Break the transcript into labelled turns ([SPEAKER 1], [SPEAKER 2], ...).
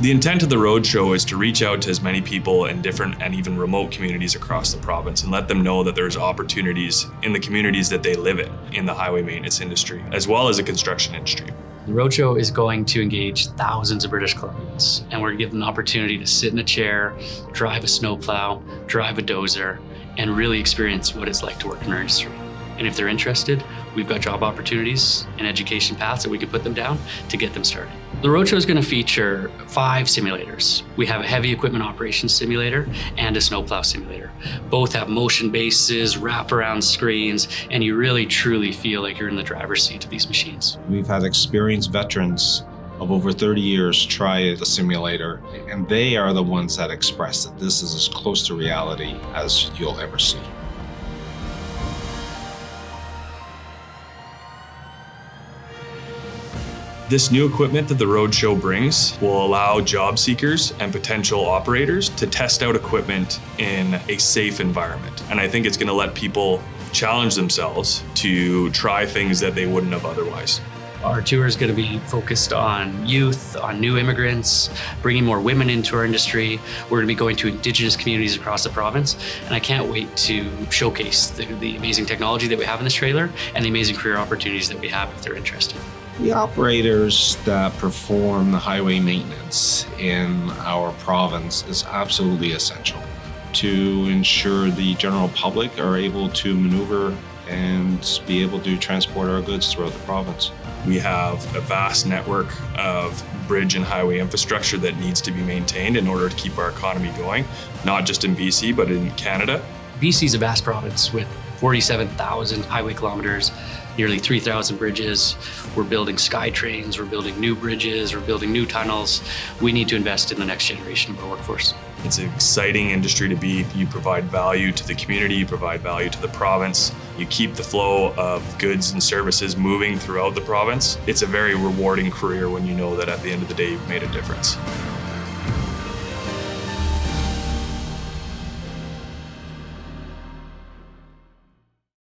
[SPEAKER 1] The intent of the roadshow is to reach out to as many people in different and even remote communities across the province and let them know that there's opportunities in the communities that they live in, in the highway maintenance industry, as well as the construction industry.
[SPEAKER 2] The Roadshow is going to engage thousands of British Columbians, and we're going to give them an opportunity to sit in a chair, drive a snowplow, drive a dozer, and really experience what it's like to work in our industry. And if they're interested, we've got job opportunities and education paths that we can put them down to get them started. The Roadshow is going to feature five simulators. We have a heavy equipment operations simulator and a snowplow simulator. Both have motion bases, wraparound screens, and you really truly feel like you're in the driver's seat of these machines.
[SPEAKER 3] We've had experienced veterans of over 30 years try the simulator, and they are the ones that express that this is as close to reality as you'll ever see.
[SPEAKER 1] This new equipment that the Roadshow brings will allow job seekers and potential operators to test out equipment in a safe environment. And I think it's going to let people challenge themselves to try things that they wouldn't have otherwise.
[SPEAKER 2] Our tour is going to be focused on youth, on new immigrants, bringing more women into our industry. We're going to be going to Indigenous communities across the province, and I can't wait to showcase the, the amazing technology that we have in this trailer and the amazing career opportunities that we have if they're interested.
[SPEAKER 3] The operators that perform the highway maintenance in our province is absolutely essential to ensure the general public are able to maneuver and be able to transport our goods throughout the province.
[SPEAKER 1] We have a vast network of bridge and highway infrastructure that needs to be maintained in order to keep our economy going, not just in BC, but in Canada.
[SPEAKER 2] BC is a vast province with 47,000 highway kilometers, nearly 3,000 bridges. We're building SkyTrains, we're building new bridges, we're building new tunnels. We need to invest in the next generation of our workforce.
[SPEAKER 1] It's an exciting industry to be. You provide value to the community, you provide value to the province, you keep the flow of goods and services moving throughout the province. It's a very rewarding career when you know that at the end of the day you've made a difference.